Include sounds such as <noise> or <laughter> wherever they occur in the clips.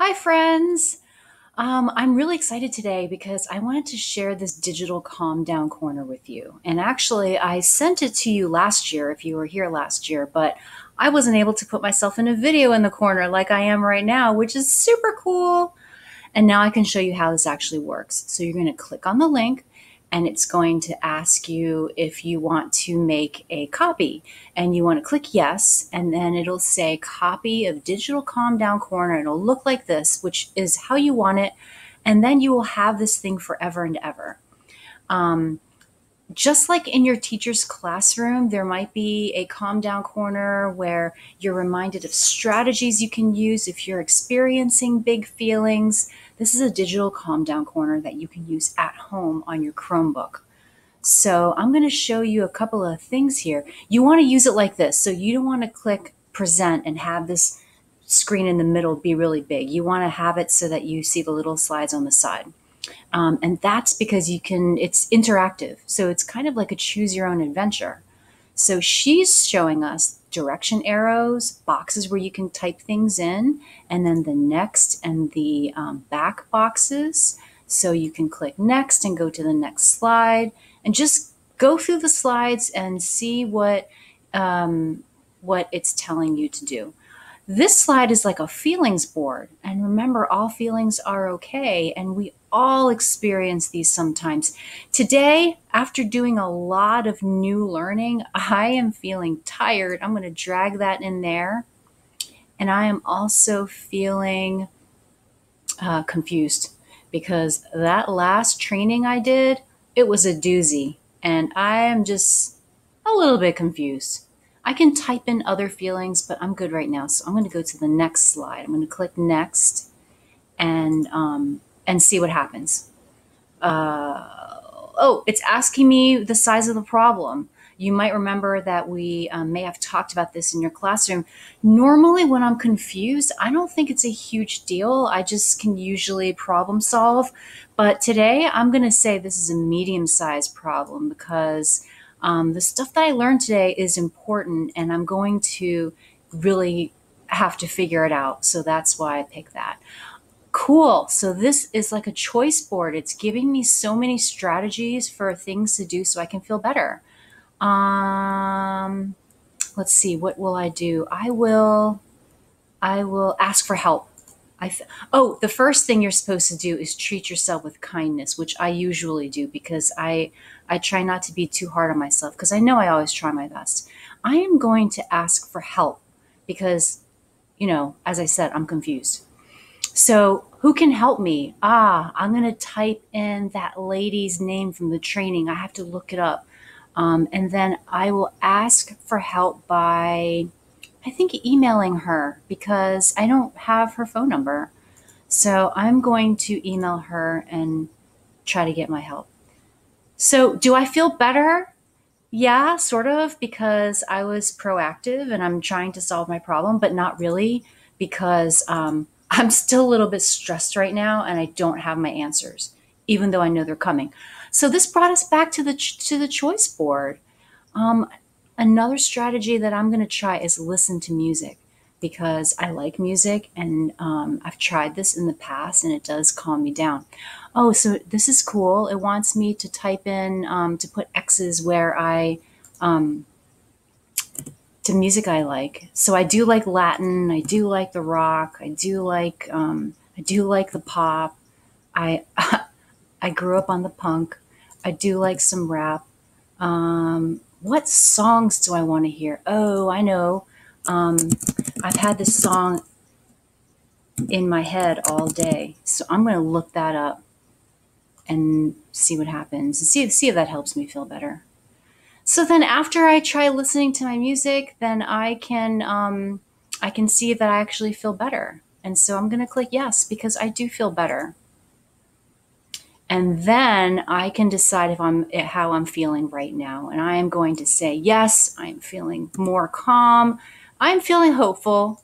Hi, friends. Um, I'm really excited today because I wanted to share this digital calm down corner with you. And actually, I sent it to you last year if you were here last year, but I wasn't able to put myself in a video in the corner like I am right now, which is super cool. And now I can show you how this actually works. So you're going to click on the link and it's going to ask you if you want to make a copy. And you want to click yes and then it'll say copy of digital calm down corner. It'll look like this which is how you want it. And then you will have this thing forever and ever. Um, just like in your teacher's classroom, there might be a calm down corner where you're reminded of strategies you can use if you're experiencing big feelings. This is a digital calm down corner that you can use at home on your Chromebook. So I'm going to show you a couple of things here. You want to use it like this. So you don't want to click present and have this screen in the middle be really big. You want to have it so that you see the little slides on the side. Um, and that's because you can, it's interactive. So it's kind of like a choose your own adventure. So she's showing us direction arrows, boxes where you can type things in, and then the next and the um, back boxes. So you can click next and go to the next slide and just go through the slides and see what um, what it's telling you to do. This slide is like a feelings board. And remember, all feelings are okay. And we all experience these sometimes. Today, after doing a lot of new learning, I am feeling tired. I'm going to drag that in there. And I am also feeling uh, confused because that last training I did, it was a doozy. And I am just a little bit confused. I can type in other feelings, but I'm good right now. So I'm going to go to the next slide. I'm going to click next and, um, and see what happens. Uh, oh, it's asking me the size of the problem. You might remember that we um, may have talked about this in your classroom. Normally, when I'm confused, I don't think it's a huge deal. I just can usually problem solve. But today, I'm going to say this is a medium sized problem because um, the stuff that I learned today is important and I'm going to really have to figure it out. So that's why I picked that. Cool. So this is like a choice board. It's giving me so many strategies for things to do so I can feel better. Um, let's see. What will I do? I will, I will ask for help. I th- oh, the first thing you're supposed to do is treat yourself with kindness, which I usually do because I I try not to be too hard on myself because I know I always try my best. I am going to ask for help because, you know, as I said, I'm confused. So, who can help me? Ah, I'm going to type in that lady's name from the training. I have to look it up. Um, and then I will ask for help by, I think, emailing her because I don't have her phone number. So, I'm going to email her and try to get my help. So, do I feel better? Yeah, sort of, because I was proactive and I'm trying to solve my problem, but not really because um, I'm still a little bit stressed right now and I don't have my answers, even though I know they're coming. So this brought us back to the ch- to the choice board. Um, another strategy that I'm going to try is listen to music because I like music and um, I've tried this in the past and it does calm me down. Oh, so this is cool. It wants me to type in, um, to put X's where I, um, to music I like. So I do like Latin. I do like the rock. I do like, um, I do like the pop. I, <laughs> I grew up on the punk. I do like some rap. Um, what songs do I want to hear? Oh, I know. Um, I've had this song in my head all day, so I'm going to look that up and see what happens and see see if that helps me feel better. So then, after I try listening to my music, then I can um, I can see that I actually feel better, and so I'm going to click yes because I do feel better. And then I can decide if I'm how I'm feeling right now, and I am going to say yes. I'm feeling more calm. I'm feeling hopeful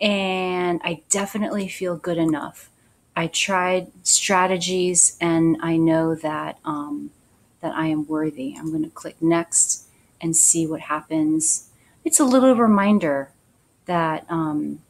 and I definitely feel good enough. I tried strategies and I know that um, that I am worthy. I'm going to click next and see what happens. It's a little reminder that um,